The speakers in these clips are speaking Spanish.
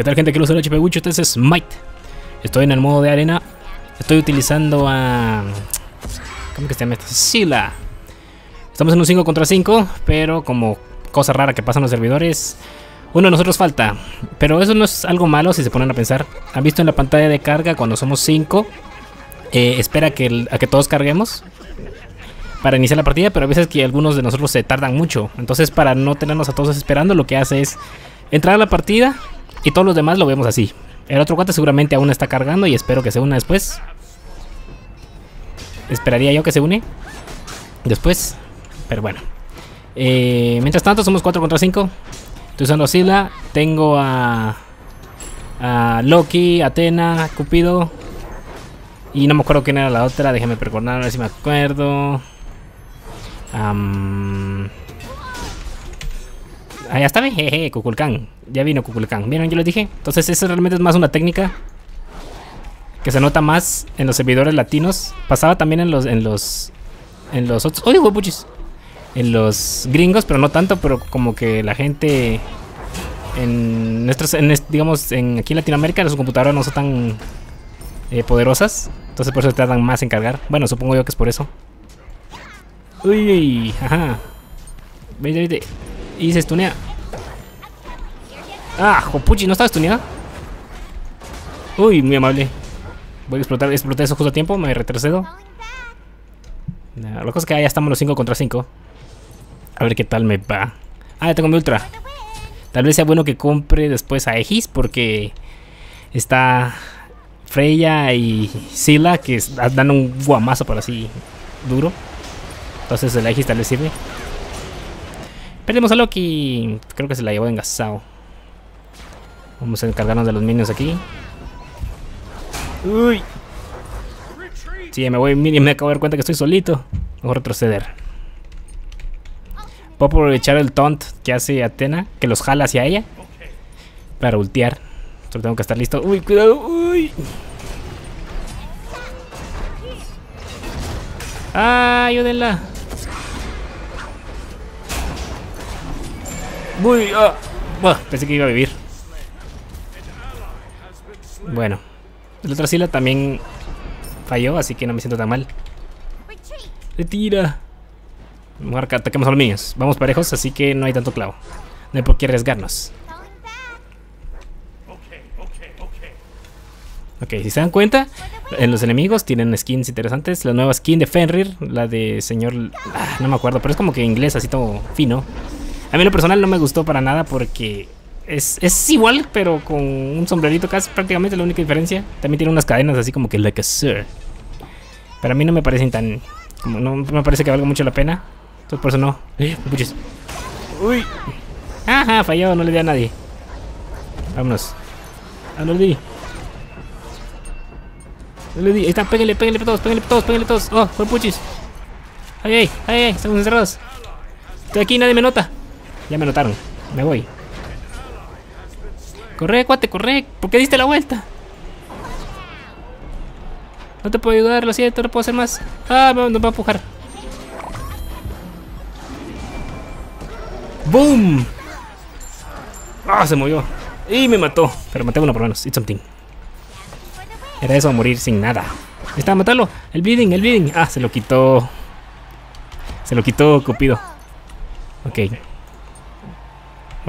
¿Qué tal gente que usa el HP Wicho? Este es Smite. Estoy en el modo de arena. Estoy utilizando a... ¿Cómo que se llama esto? Sila. Estamos en un 5 contra 5, pero como cosa rara que pasa en los servidores, uno de nosotros falta. Pero eso no es algo malo si se ponen a pensar. Han visto en la pantalla de carga cuando somos 5, eh, espera que a que todos carguemos para iniciar la partida, pero a veces que algunos de nosotros se tardan mucho. Entonces, para no tenernos a todos esperando, lo que hace es entrar a la partida y todos los demás lo vemos así. El otro cuate seguramente aún está cargando y espero que se una después. Esperaría yo que se une después, pero bueno. Eh, mientras tanto, somos 4 contra 5. Estoy usando Sila. Tengo a, a Loki, Atena, Cupido. Y no me acuerdo quién era la otra. Déjame recordar, a ver si me acuerdo. Um... Ya está, jeje, Kukulkan. Ya vino Kukulkan. ¿Vieron? Yo lo dije. Entonces, eso realmente es más una técnica que se nota más en los servidores latinos. Pasaba también en los en los en los otros, ¡Uy, huepuchis! En los gringos, pero no tanto, pero como que la gente en nuestros digamos en aquí en Latinoamérica las computadoras no son tan eh, poderosas, entonces por eso tardan más en cargar. Bueno, supongo yo que es por eso. Uy, ajá. Vete, vete. Y se estunea. Ah, jopuchi, ¿no estaba estuneada? Uy, muy amable. Voy a explotar, explotar eso justo a tiempo, me retrocedo. la cosa es que ya estamos los 5 contra 5. A ver qué tal me va. Ah, ya tengo mi ultra. Tal vez sea bueno que compre después a Egis porque está Freya y Sila que dan un guamazo por así duro. Entonces el Aegis tal vez sirve. Perdemos a Loki. Creo que se la llevó engasado. Vamos a encargarnos de los minions aquí. Uy. Sí, me voy me acabo de dar cuenta que estoy solito. Mejor retroceder. Puedo aprovechar el taunt que hace Atena, que los jala hacia ella. Para ultear. Solo tengo que estar listo. Uy, cuidado. Uy. Ah, ayúdenla. Uy, ah. pensé que iba a vivir. Bueno, la otra sila también falló, así que no me siento tan mal. Retira. Que ataquemos a los niños. Vamos parejos, así que no hay tanto clavo. No hay por qué arriesgarnos. Ok, si se dan cuenta, en los enemigos tienen skins interesantes. La nueva skin de Fenrir, la de señor... Ah, no me acuerdo, pero es como que inglés, así todo fino. A mí lo personal no me gustó para nada porque es, es igual, pero con un sombrerito casi prácticamente la única diferencia. También tiene unas cadenas así como que like a sir. Pero a mí no me parecen tan... Como no me parece que valga mucho la pena. Entonces por eso no. Eh, Uy. Ajá, fallado, no le di a nadie. Vámonos. Ah, no le di. No le di. Ahí está, péguenle, péguenle todos, péguenle todos, péguenle todos. Oh, fue puchis. Ay, ay, ay, ay, estamos encerrados. Estoy aquí, nadie me nota. Ya me notaron. Me voy. Corre, cuate, corre. ¿Por qué diste la vuelta? No te puedo ayudar, lo siento, no puedo hacer más. Ah, me, va a empujar. ¡Boom! Ah, se movió. Y me mató. Pero maté uno por lo menos. It's something. Era eso, morir sin nada. Está, matarlo. El bleeding, el bleeding. Ah, se lo quitó. Se lo quitó Cupido. Ok.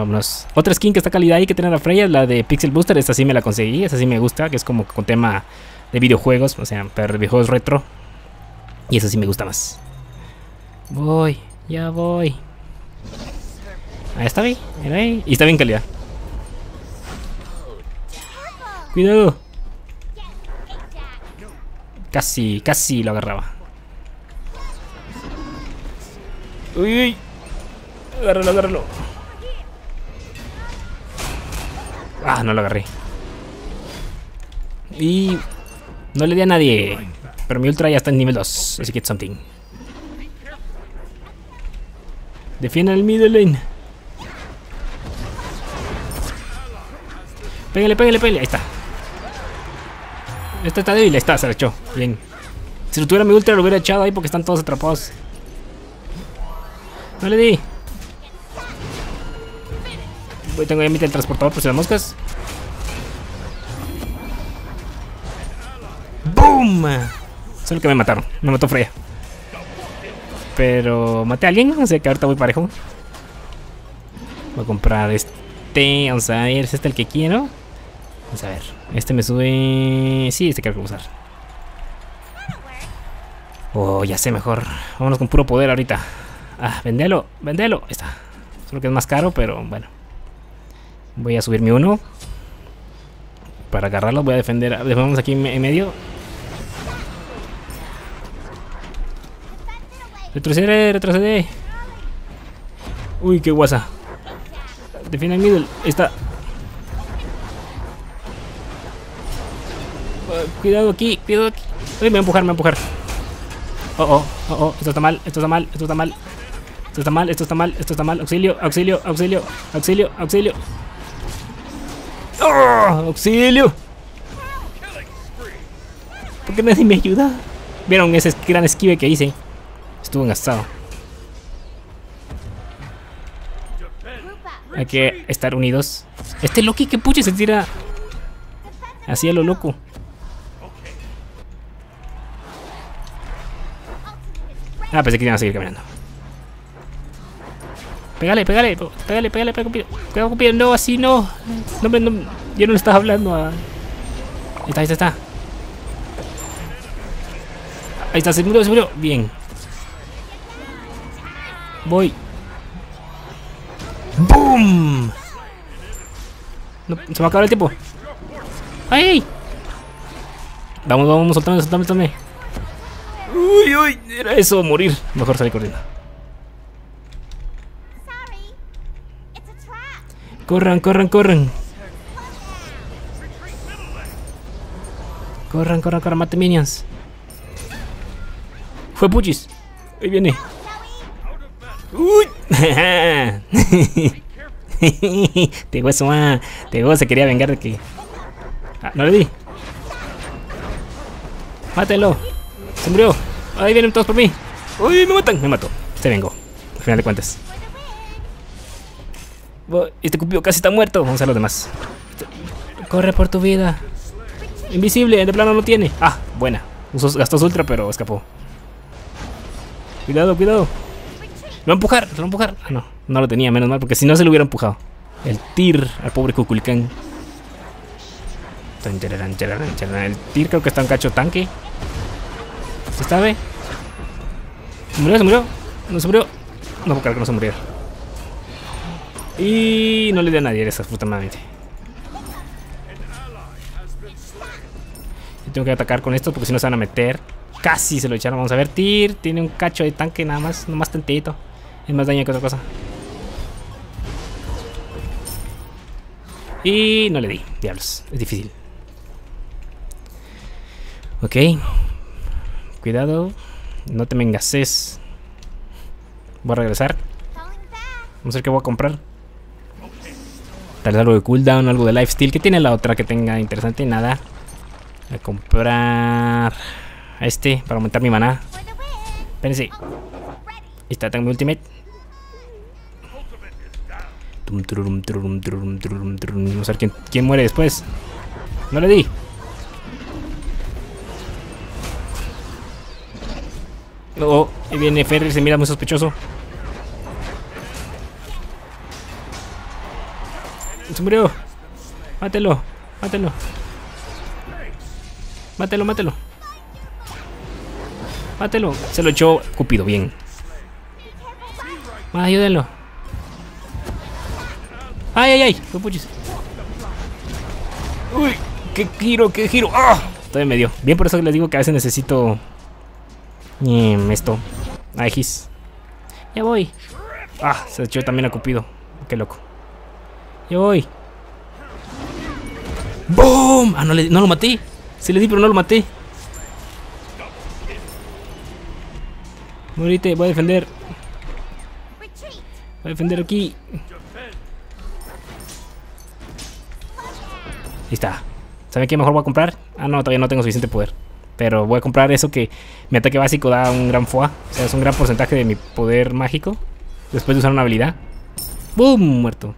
Vámonos. Otra skin que está calidad ahí que tiene la Freya, la de Pixel Booster. Esta sí me la conseguí, esta sí me gusta, que es como con tema de videojuegos, o sea, para videojuegos retro. Y esa sí me gusta más. Voy, ya voy. Ahí está bien, ahí. Y está bien calidad. Cuidado. Casi, casi lo agarraba. Uy, uy. Agárralo, agárralo. Ah, no lo agarré. Y no le di a nadie. Pero mi ultra ya está en nivel 2, así que it's something. Defienda el middle lane. Pégale, pégale, pégale. Ahí está. Este está débil, ahí está, se lo echó. Bien. Si lo tuviera mi ultra lo hubiera echado ahí porque están todos atrapados. No le di. Voy, tengo ya mi transportador por si las moscas. ¡Boom! Solo que me mataron. Me mató Freya. Pero maté a alguien, o sea que ahorita voy parejo. Voy a comprar este. Vamos a ver, este ¿es este el que quiero? Vamos a ver. Este me sube. Sí, este creo que voy a usar. Oh, ya sé mejor. Vámonos con puro poder ahorita. Ah, vendelo, vendelo. Ahí está. Solo que es más caro, pero bueno. Voy a subir mi uno. Para agarrarlo voy a defender. Vamos aquí en medio. Retrocede, retrocede. Uy, qué guasa. Defiende el middle. Está. Uh, cuidado aquí, cuidado aquí. Uy, me va a empujar, me va a empujar. Oh, oh, oh, oh. Esto está mal, esto está mal, esto está mal. Esto está mal, esto está mal, esto está mal. Auxilio, auxilio, auxilio, auxilio, auxilio. ¡Oh! ¡Auxilio! ¿Por qué nadie me ayuda? ¿Vieron ese gran esquive que hice? Estuvo engastado. Hay que estar unidos. Este Loki que puche se tira así a lo loco. Ah, pensé que iban a seguir caminando. Pégale, pégale, pégale, pégale, pégale, Cupido. Cupido. No, así no. No, me, no. Yo no le estaba hablando a. Ahí está, ahí está. Ahí está, se murió. Bien. Voy. ¡Boom! Se va a acabar el tiempo. ¡Ay! Vamos, vamos, soltame, soltame, soltame. Uy, uy, era eso, morir. Mejor salir corriendo. Corran, corran, corran. Corran, corran, corran, mate minions. Fue Puchis. Ahí viene. Uy. te eso, man. Te se quería vengar de que. Ah, no le di. Mátelo. Se murió. Ahí vienen todos por mí. Uy, me matan. Me mató. Se vengo. Al final de cuentas. Este cupido casi está muerto. Vamos a los demás. Corre por tu vida. Invisible, de plano no tiene. Ah, buena. gastó su ultra, pero escapó. Cuidado, cuidado. Lo va a empujar, lo va a empujar. Ah, no, no lo tenía, menos mal, porque si no se lo hubiera empujado. El tir al pobre Cuculcán. El tir creo que está en cacho tanque. ¿Se sabe? ¿Se murió? ¿Se murió? ¿No se murió? No puedo creer que no se murió. Y no le dio a nadie, desafortunadamente. Yo tengo que atacar con esto porque si no se van a meter. Casi se lo echaron. Vamos a ver. Tir tiene un cacho de tanque nada más. No más tantito. Es más daño que otra cosa. Y no le di. Diablos. Es difícil. Ok. Cuidado. No te me engases. Voy a regresar. Vamos a ver qué voy a comprar. Tal vez algo de cooldown, algo de lifesteal. ¿Qué tiene la otra que tenga interesante? Nada. Voy a comprar a este para aumentar mi maná. Espérense. Está, tengo mi ultimate. Vamos a ver quién, quién muere después. No le di. Oh, ahí viene Ferry, se mira muy sospechoso. Se murió. Mátelo. Mátelo. Mátelo, mátelo. Mátelo. Se lo echó Cupido, bien. Más, ayúdenlo. Ay, ay, ay. Uy, qué giro, qué giro. ¡Ah! Todavía me dio. Bien, por eso les digo que a veces necesito. Mm, esto. Ay, gis. Ya voy. Ah, se echó también a Cupido. Qué loco. Ya voy. ¡Boom! Ah, no, le, no lo maté. Se le di, pero no lo maté. Morite, voy a defender. Voy a defender aquí. Ahí está. ¿Saben qué mejor voy a comprar? Ah, no, todavía no tengo suficiente poder. Pero voy a comprar eso que mi ataque básico da un gran foie. O sea, es un gran porcentaje de mi poder mágico. Después de usar una habilidad. ¡Boom! Muerto.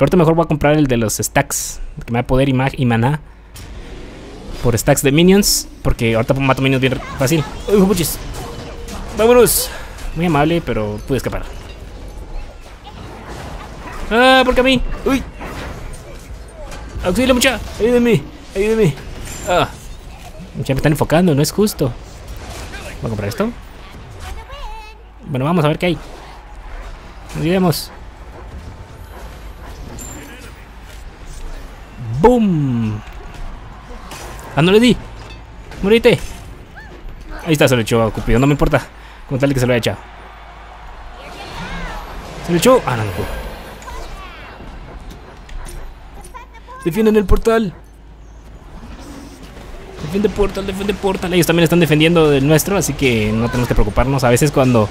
Pero ahorita mejor voy a comprar el de los stacks. Que me da poder y, y maná. por stacks de minions. Porque ahorita mato minions bien fácil. ¡Uy, puchis! ¡Vámonos! Muy amable, pero pude escapar. ¡Ah, porque a mí! ¡Uy! ¡Auxilio, mucha! ¡Ayúdenme! ¡Ayúdenme! ¡Ah! Ya me están enfocando, no es justo. ¿Voy a comprar esto? Bueno, vamos a ver qué hay. Nos iremos. ¡Boom! ¡Ah, no le di! ¡Morite! Ahí está, se lo echó a Cupido, no me importa. Con tal que se lo haya echado. ¿Se lo echó? Ah, no, no puedo. ¡Defienden el portal! Defiende portal, defiende portal. Ellos también están defendiendo del nuestro, así que no tenemos que preocuparnos. A veces cuando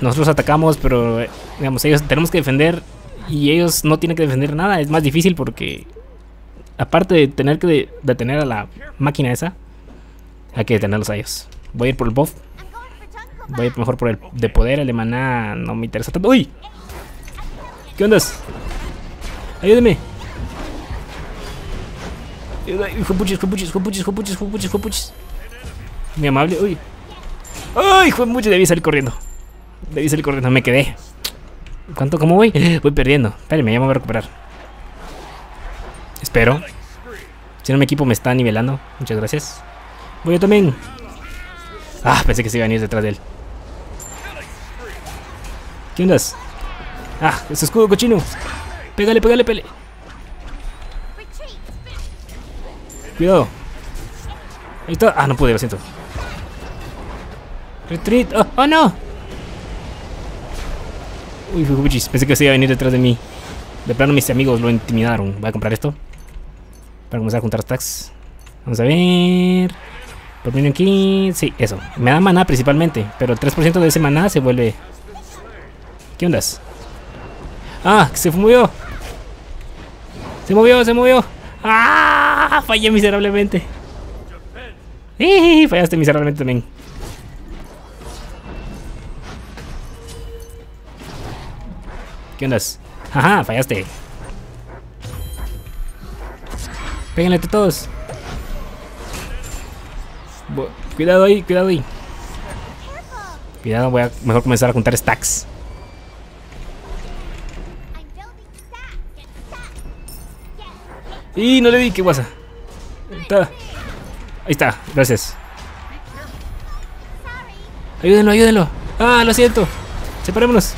nosotros atacamos, pero digamos, ellos tenemos que defender y ellos no tienen que defender nada. Es más difícil porque aparte de tener que detener a la máquina esa, hay que detenerlos a ellos. Voy a ir por el buff. Voy a ir mejor por el de poder. El de maná no me interesa tanto. ¡Uy! ¿Qué onda? Ayúdeme. Hijo puchis, hijo puchis, hijo puchis, hijo puchis, hijo puchis, hijo puchis. Muy amable. Uy. ¡Ay, hijo puchis! Debí salir corriendo. Debí salir corriendo. Me quedé. ¿Cuánto? ¿Cómo voy? Voy perdiendo. Espérenme, ya me voy a recuperar. Espero. Si no, mi equipo me está nivelando. Muchas gracias. Voy yo también. Ah, pensé que se iba a venir detrás de él. ¿Qué andas? Ah, ese escudo cochino. Pégale, pégale, pele. Cuidado. Ahí está. Ah, no pude, lo siento. Retreat. Oh, oh no. Uy, uy, pensé que se iba a venir detrás de mí. De plano mis amigos lo intimidaron. Voy a comprar esto. Para comenzar a juntar stacks. Vamos a ver. Por minion aquí. Sí, eso. Me da maná principalmente. Pero el 3% de ese maná se vuelve. ¿Qué ondas? Ah, se movió. Se movió, se movió. ¡Ah! Fallé miserablemente. ¡Eh! Fallaste miserablemente también. ¿Qué ondas? Ajá, fallaste. Péguenle todos. Cuidado ahí, cuidado ahí. Cuidado, voy a mejor comenzar a juntar stacks. Y no le di, qué guasa. Ahí está, gracias. Ayúdenlo, ayúdenlo. Ah, lo siento. Separémonos.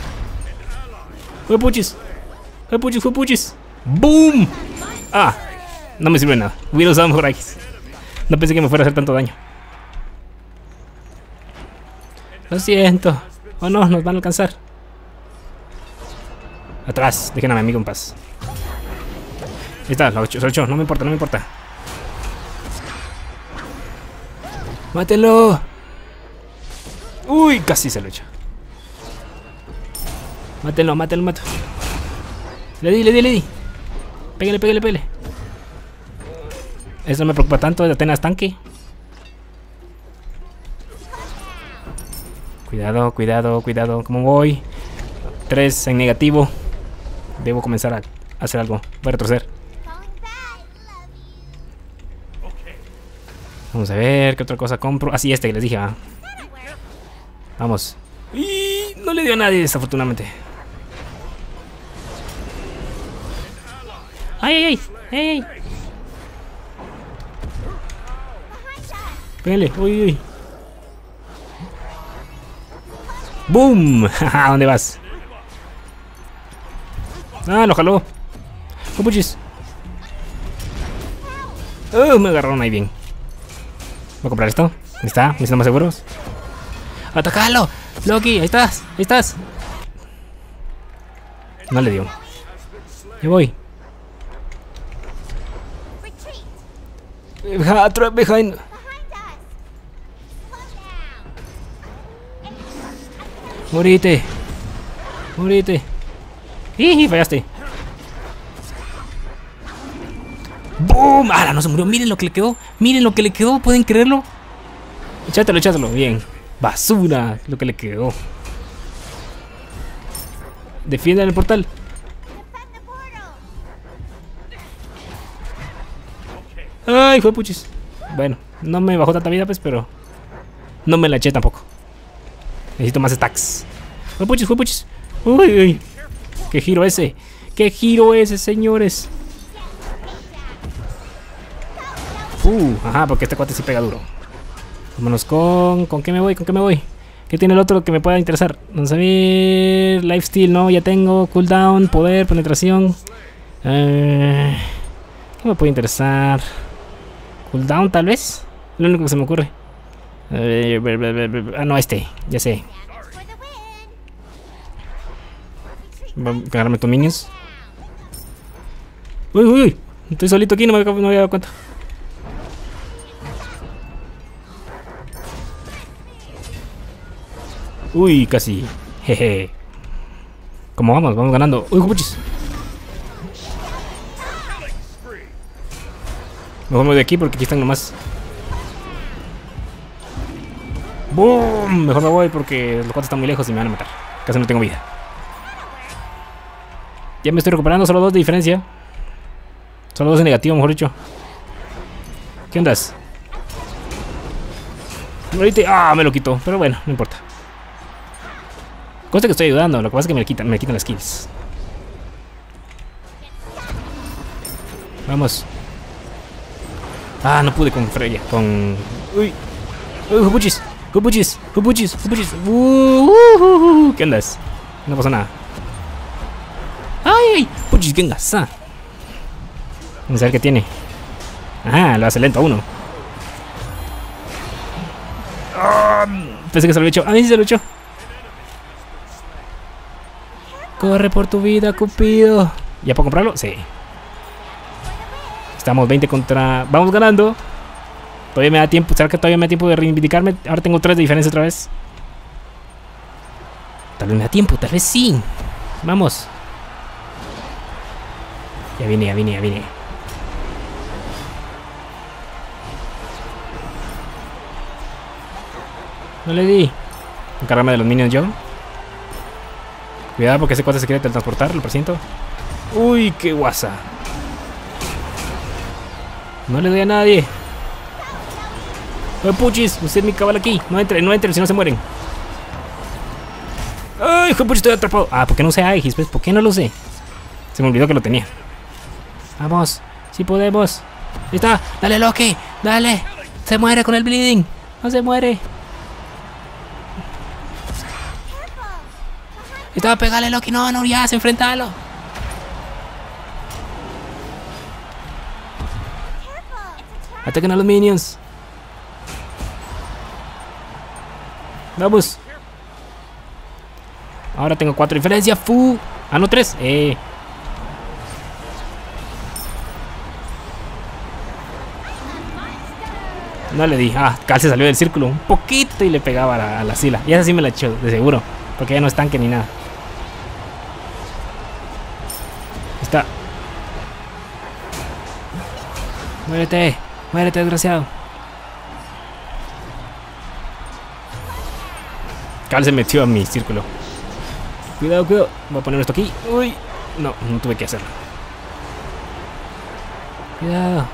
Fue puchis. Fue puchis, fue puchis. ¡Boom! Ah, no me sirve nada. Hubiera usado mejor X. No pensé que me fuera a hacer tanto daño. Lo siento. Oh no, nos van a alcanzar. Atrás, dejen a mi amigo en paz. Ahí está, lo hecho, hecho. No me importa, no me importa. ¡Mátelo! Uy, casi se lo echa. Mátelo, mátelo, mátelo. Le di, le di, le di. Pégale, pégale, pégale. Eso no me preocupa tanto, de Atenas tanque. Cuidado, cuidado, cuidado. ¿Cómo voy? Tres en negativo. Debo comenzar a hacer algo. Voy a retroceder. Vamos a ver qué otra cosa compro. Ah, este que les dije. Ah. Vamos. Y no le dio a nadie, desafortunadamente. ¡Ay, ay, ay! ¡Ay, ay! Pégale, uy, uy. ¡Boom! ¿A dónde vas? Ah, lo jaló. ¡Copuchis! Uh, me agarraron ahí bien. Voy a comprar esto. ¿Dónde está? ¿Me están más seguros? ¡Atacalo! ¡Loki! ¡Ahí estás! ¡Ahí estás! No le dio. Yo voy. Behind. Morite. Morite. ¡Y! Fallaste. ¡Boom! ¡Ahora no se murió! Miren lo que le quedó. Miren lo que le quedó. ¿Pueden creerlo? Echátelo, echátelo. Bien. Basura. Lo que le quedó. Defienden el portal. ¡Ay, fue puchis! Bueno, no me bajó tanta vida, pues, pero... No me la eché tampoco. Necesito más stacks. ¡Fue puchis, fue puchis! ¡Uy, uy! ¡Qué giro ese! ¡Qué giro ese, señores! Uh, ajá, porque este cuate sí pega duro. Vámonos con... ¿Con qué me voy? ¿Con qué me voy? ¿Qué tiene el otro que me pueda interesar? Vamos a ver... Lifesteal, no, ya tengo. Cooldown, poder, penetración. Eh, ¿Qué me puede interesar? Cooldown, tal vez. Lo único que se me ocurre. Eh, ah, no, este. Ya sé. Voy a agarrarme tus minions. Uy, uy. Estoy solito aquí, no me, no me había dado cuenta. Uy, casi. Jeje. ¿Cómo vamos? Vamos ganando. Uy, puchis. Me voy de aquí porque aquí están nomás. ¡Boom! Mejor me voy porque los cuatro están muy lejos y me van a matar. Casi no tengo vida. Ya me estoy recuperando, solo dos de diferencia. Solo dos de negativo, mejor dicho. ¿Qué ondas? Ah, me lo quitó, pero bueno, no importa. Cosa que estoy ayudando, lo que pasa es que me quitan, me quitan las kills. Vamos. Ah, no pude con Freya, con... Uy. Uy, jupuchis, jupuchis, jupuchis, jupuchis. Uh, ¿Qué andas? No pasa nada. ¡Ay, ay! Puchis, ¿qué andas? Ah. Vamos a ver qué tiene. Ah, lo hace lento a uno. Ah, pensé que se lo hecho. A mí sí se lo hecho. Corre por tu vida, Cupido. ¿Ya puedo comprarlo? Sí. Estamos 20 contra... Vamos ganando. Todavía me da tiempo. ¿Será que todavía me da tiempo de reivindicarme? Ahora tengo 3 de diferencia otra vez. Tal vez me da tiempo. Tal vez sí. Vamos. Ya vine, ya vine, ya vine. No le di. Encargarme de los minions yo. Cuidado porque ese cuate se quiere teletransportar, lo presiento. Uy, qué guasa. No le doy a nadie. ¡Ay, puchis! Usted es mi cabal aquí. No entre, no entre, si no se mueren. ¡Ay, puchis! Estoy atrapado. Ah, ¿por qué no sé Aegis? Pues, ¿por qué no lo sé? Se me olvidó que lo tenía. Vamos, si podemos. Ahí está. Dale, Loki. Dale. Se muere con el bleeding. No se muere. Estaba pegarle Loki, no, no, ya, se enfrentalo. Ataquen a los minions. Vamos. Ahora tengo cuatro diferencias. Fu. Ah, no, tres. Eh. No le di. Ah, Cal se salió del círculo un poquito y le pegaba a la, a la sila. Y esa sí me la echó, de seguro. Porque ya no es tanque ni nada. Está. Muérete. Muérete, desgraciado. Cal se metió a mi círculo. Cuidado, cuidado. Voy a poner esto aquí. Uy. No, no tuve que hacerlo. Cuidado.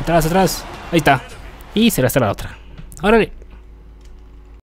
Atrás, atrás. Ahí está. Y será hasta la otra. Órale.